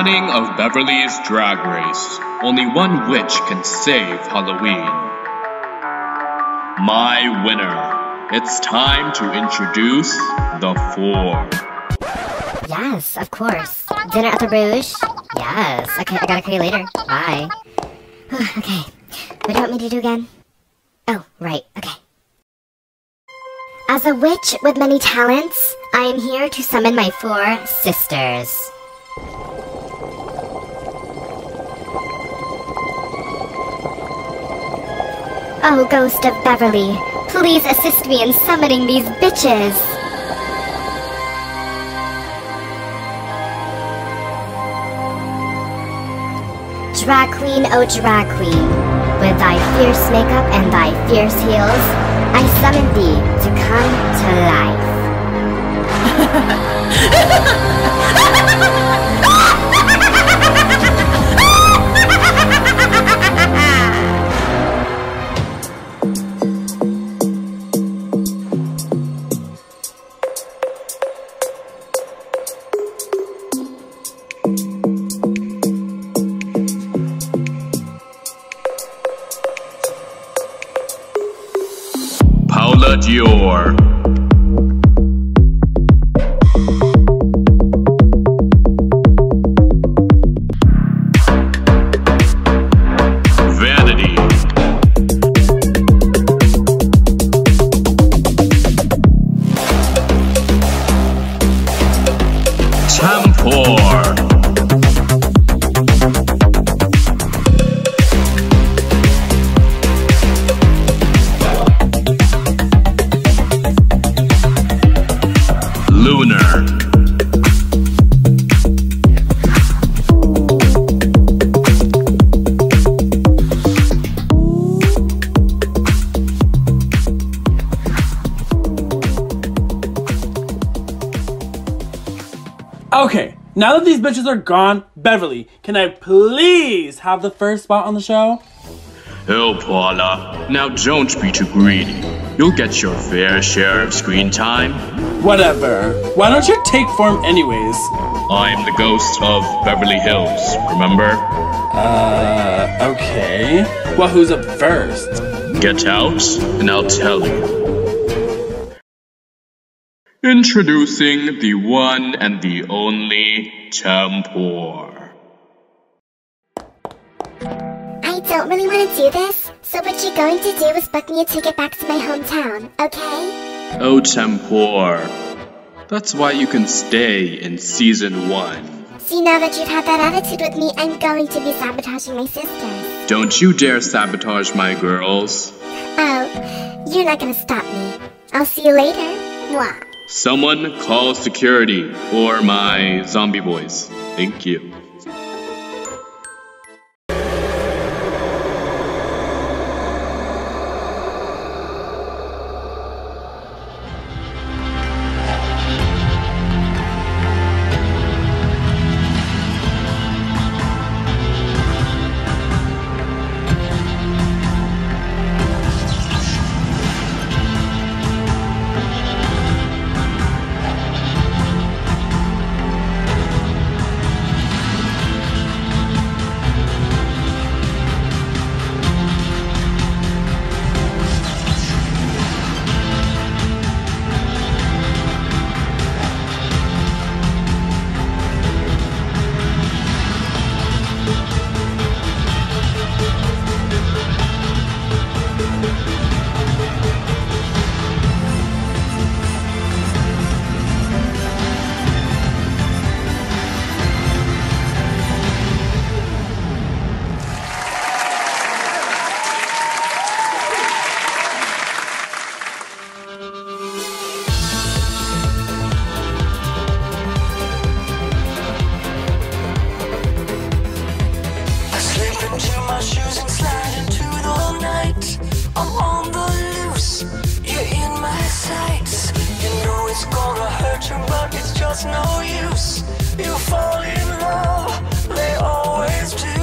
In of Beverly's Drag Race, only one witch can save Halloween. My winner. It's time to introduce the four. Yes, of course. Dinner at the Rouge? Yes. Okay, I gotta call you later. Bye. okay. What do you want me to do again? Oh, right. Okay. As a witch with many talents, I am here to summon my four sisters. Oh, Ghost of Beverly, please assist me in summoning these bitches. Drag queen, oh drag queen, with thy fierce makeup and thy fierce heels, I summon thee to come to life. Lunar. Okay, now that these bitches are gone, Beverly, can I please have the first spot on the show? Oh, Paula. Now don't be too greedy. You'll get your fair share of screen time. Whatever. Why don't you take form anyways? I'm the ghost of Beverly Hills, remember? Uh, okay. Well, who's up first? Get out, and I'll tell you. Introducing the one and the only Tempore. Don't really want to do this, so what you're going to do is book me a ticket back to my hometown, okay? Oh, Tempore. That's why you can stay in season one. See, now that you've had that attitude with me, I'm going to be sabotaging my sisters. Don't you dare sabotage my girls. Oh, you're not gonna stop me. I'll see you later. Mwah. Someone call security or my zombie boys. Thank you. It's gonna hurt you, but it's just no use. You fall in love, they always do.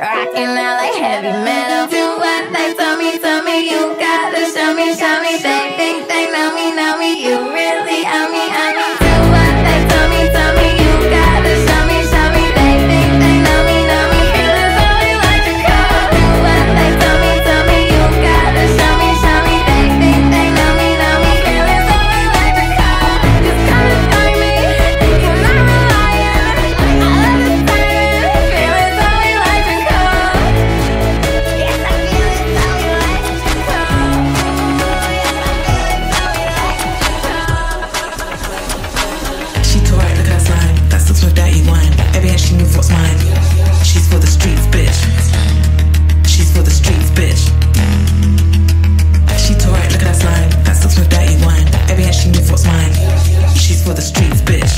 Rocking out like heavy metal. Do what they tell me, tell me you got it. streets, bitch.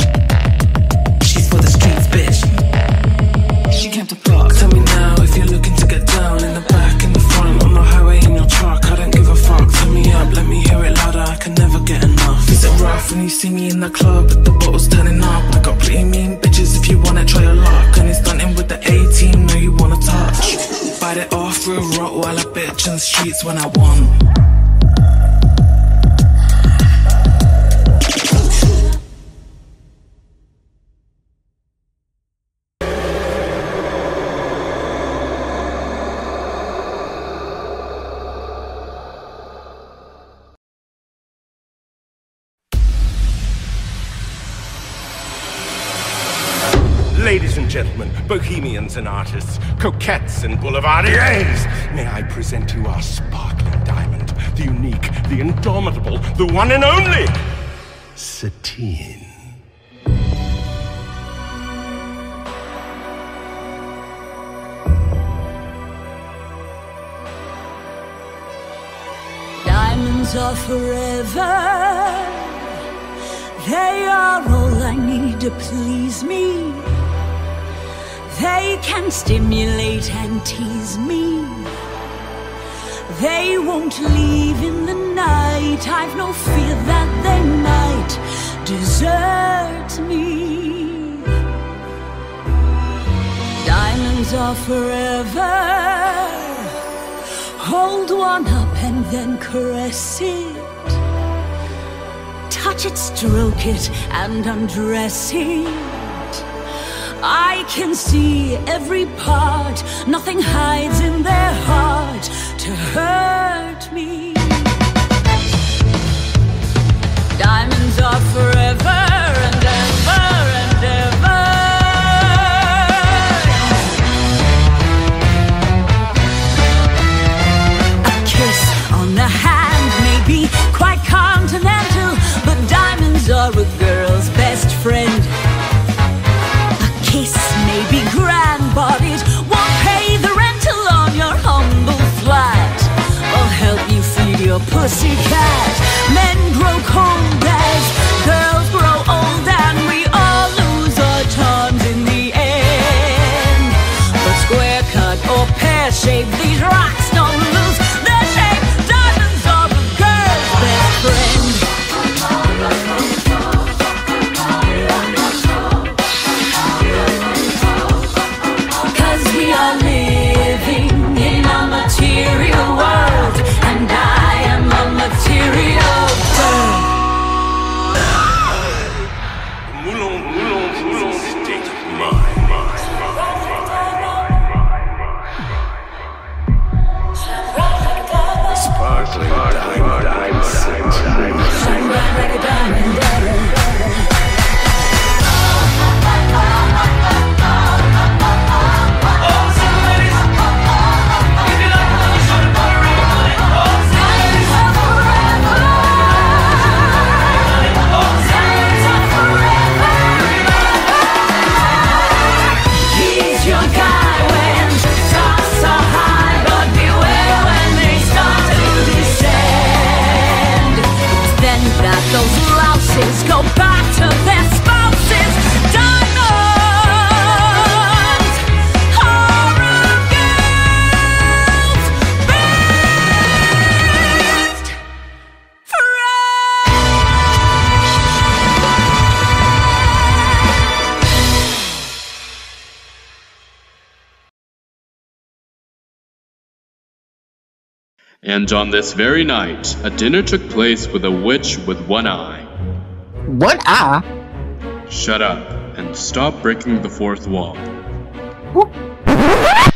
She's for the streets, bitch. She came to. Tell me now if you're looking to get down in the back, the front, on the highway, in your truck. I don't give a fuck. Turn me up, let me hear it louder. I can never get enough. Is it rough when you see me in the club with the bottles turning up? I got pretty mean bitches. If you wanna try your luck, and it's done in with the A team. No, you wanna touch. Bite it off real rot while I bitch in the streets when I want. musicians and artists, coquettes and boulevardiers, may I present you our sparkling diamond, the unique, the indomitable, the one and only Satine. Diamonds are forever. They are all I need to please me. They can stimulate and tease me. They won't leave in the night. I've no fear that they might desert me. Diamonds are forever. Hold one up and then caress it. Touch it, stroke it, and undress it. I can see every part, nothing hides in their heart to hurt me. Diamonds are forever feed your pussy cat. Men grow cold And on this very night, a dinner took place with a witch with one eye. One eye? Shut up and stop breaking the fourth wall.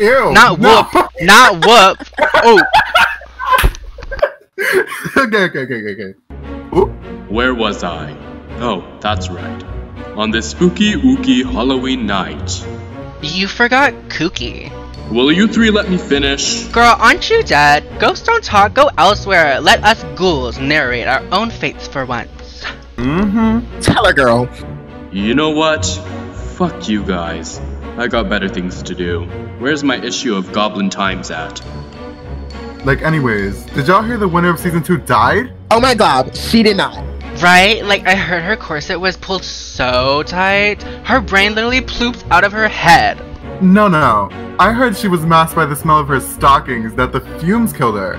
Ew. Not no. whoop. Not whoop. Oh, okay, okay, okay, okay, okay. Where was I? Oh, that's right. On this spooky ooky Halloween night. you forgot Kooky. Will you three let me finish? Girl, aren't you dead? Ghosts don't talk, go elsewhere. Let us ghouls narrate our own fates for once. Mm-hmm. Tell her, girl. You know what? Fuck you guys. I got better things to do. Where's my issue of Goblin Times at? Like, anyways, did y'all hear the winner of season two died? Oh my god, she did not. Right? Like, I heard her corset was pulled so tight, her brain literally plooped out of her head. No, no. I heard she was masked by the smell of her stockings, that the fumes killed her.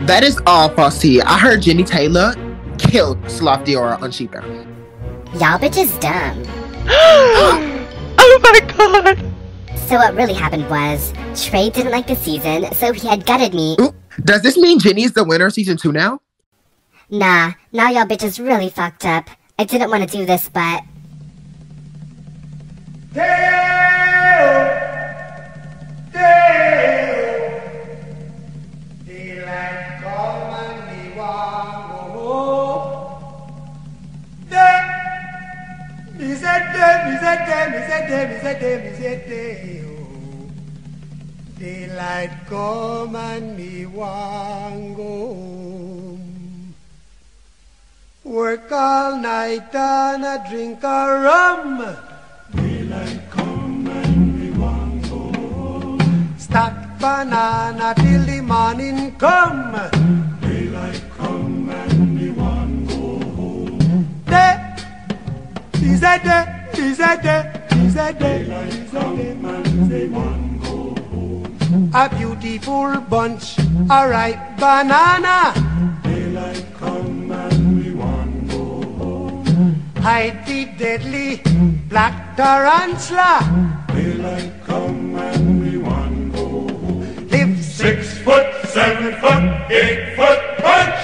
That is all, Fossy. I heard Jenny Taylor killed Sloth Diora on Sheeper. Y'all bitches dumb. oh my god! So what really happened was, Trey didn't like the season, so he had gutted me. Does this mean Jenny is the winner of season two now? Nah, now y'all bitches really fucked up. I didn't want to do this, but Daylight Work all night and a drink a rum. banana till the morning come. Daylight come and me one go home. Day is a day, is a day, is a day. Daylight come and they one go home. A beautiful bunch, a ripe banana. Daylight come and we one go home. Hide the deadly black tarantula. Daylight seven foot, eight foot punch.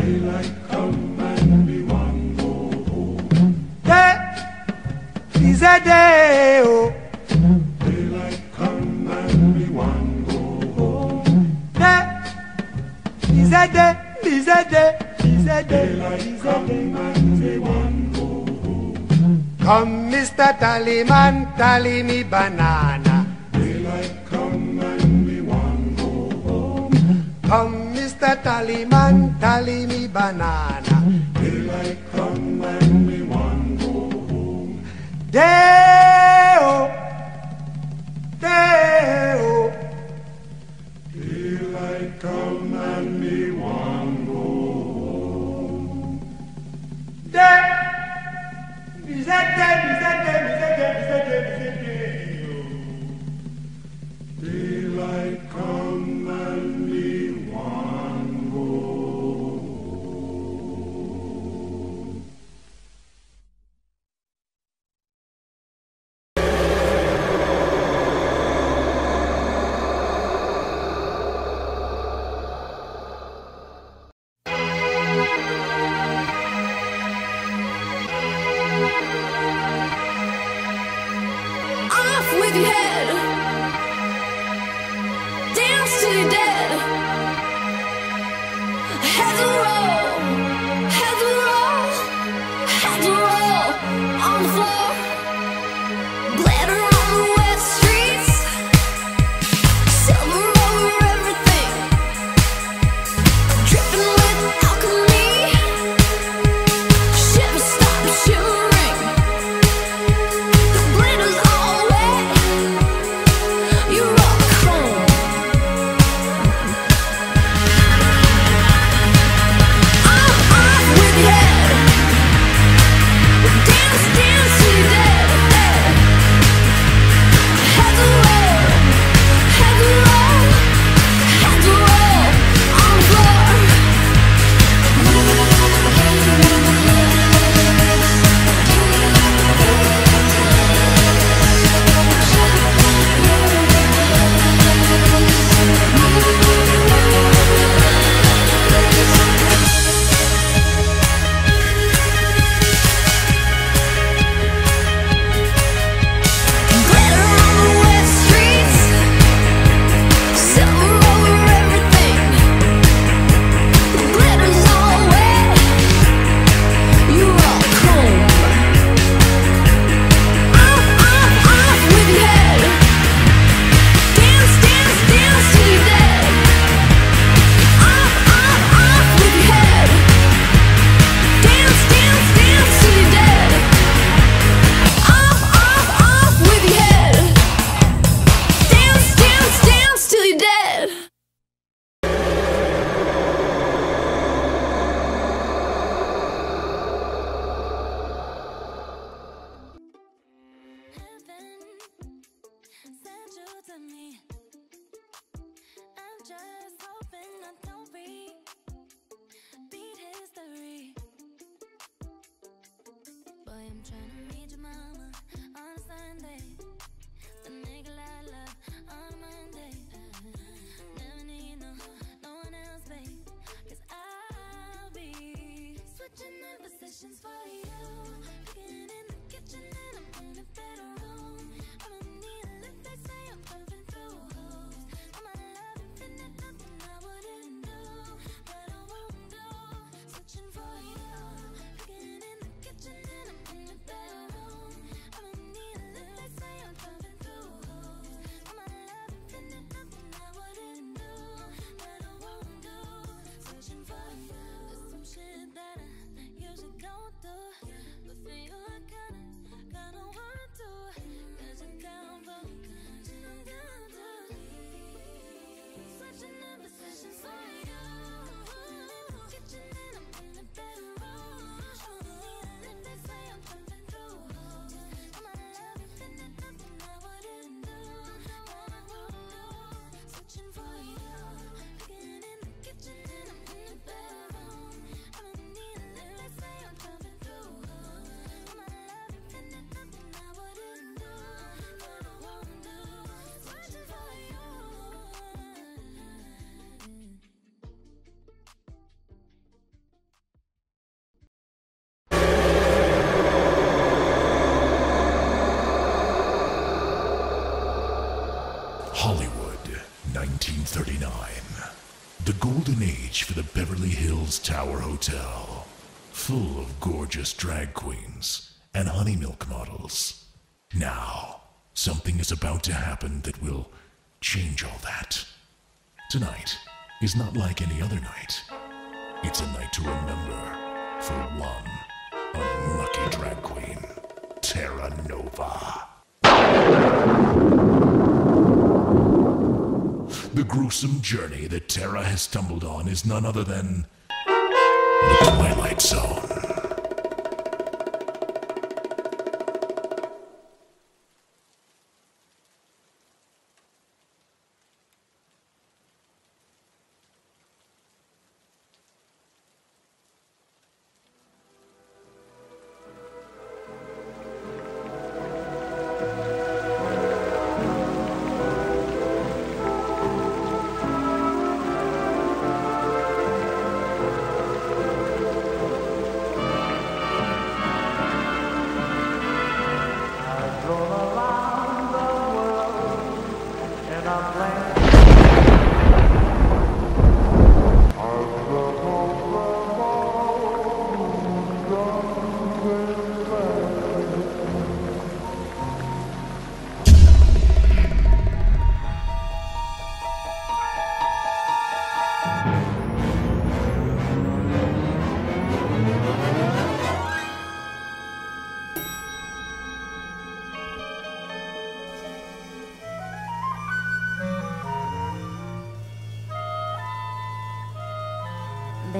Daylight come and we want go home. Day is a day. Oh. Daylight come and we want go home. Day is a day. Is a day. Is a day. Daylight come and we want go home. Come, Mr. Tallyman, tally me banana. Come, Mr. Tallyman, tally me banana. to the boy, I'm trying to The golden age for the Beverly Hills Tower Hotel. Full of gorgeous drag queens and honey milk models. Now, something is about to happen that will change all that. Tonight is not like any other night. It's a night to remember for one unlucky drag queen, Terra Nova. The gruesome journey that Terra has stumbled on is none other than the Twilight Zone.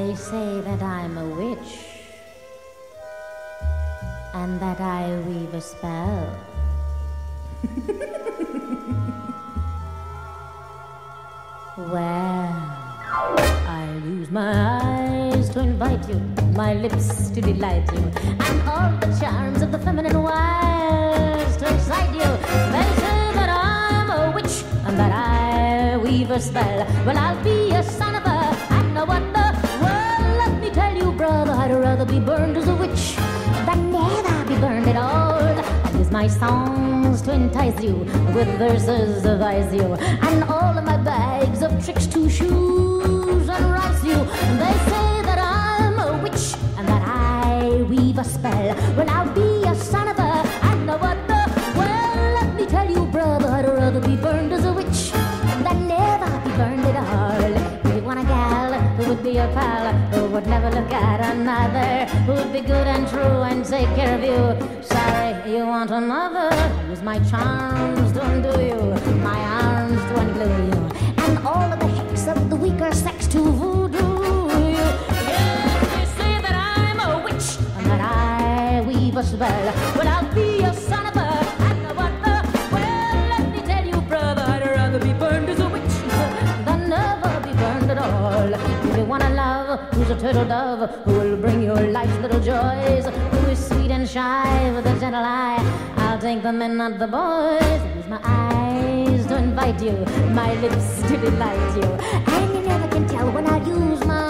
They say that I'm a witch and that I weave a spell. well, I'll use my eyes to invite you, my lips to delight you, and all the charms of the feminine wiles to excite you. They say that I'm a witch and that I weave a spell. Well, I'll be a be burned as a witch but never be burned at all. I use my songs to entice you, with verses to advise you, and all of my bags of tricks to shoes and rise you. They say that I'm a witch and that I weave a spell. Well, I'll be a son of a and a wonder. Well, let me tell you, brother, I'd rather be burned as a witch than never be burned at all. If you want a gal who would be your pal, who would never look at another, who would be good and true and take care of you. Sorry, you want another? Use my charms to undo you, my arms to unglue you, and all of the hicks of the weaker sex to voodoo you. Yes, they say that I'm a witch and that I weave a spell. Well, I'll turtle dove, who will bring your life's little joys, who is sweet and shy with a gentle eye, I'll take the men, not the boys. Use my eyes to invite you, my lips to delight you, and you never can tell when I'll use my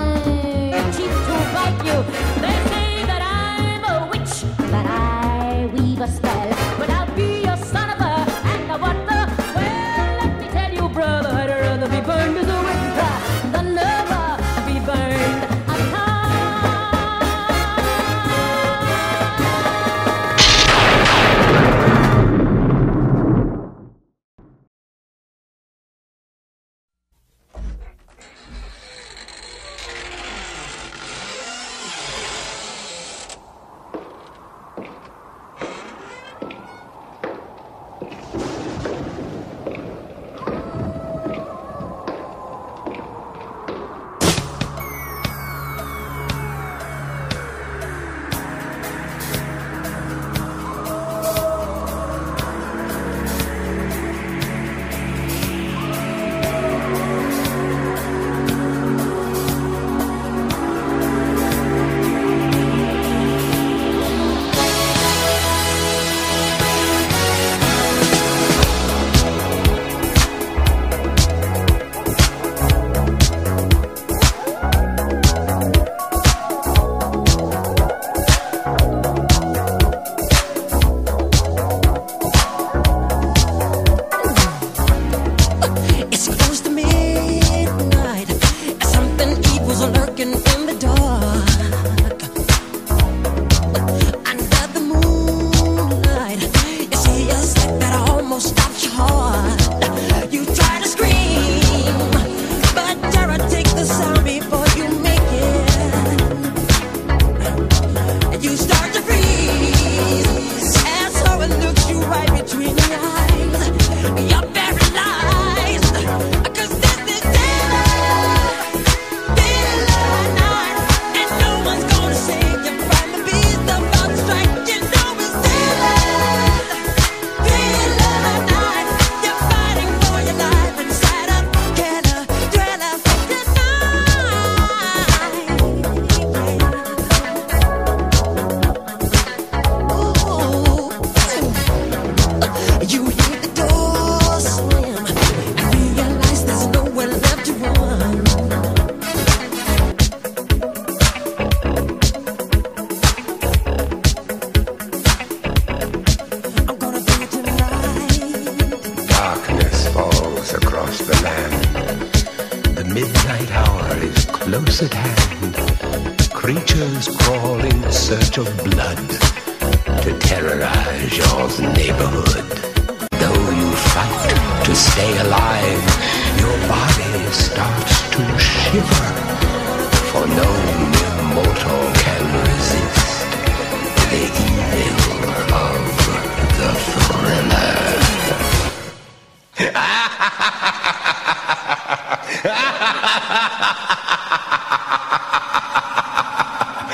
close at hand. Creatures crawl in search of blood to terrorize your neighborhood. Though you fight to stay alive, your body starts to shiver. For no mere mortal can resist the evil of the thriller.